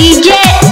DJ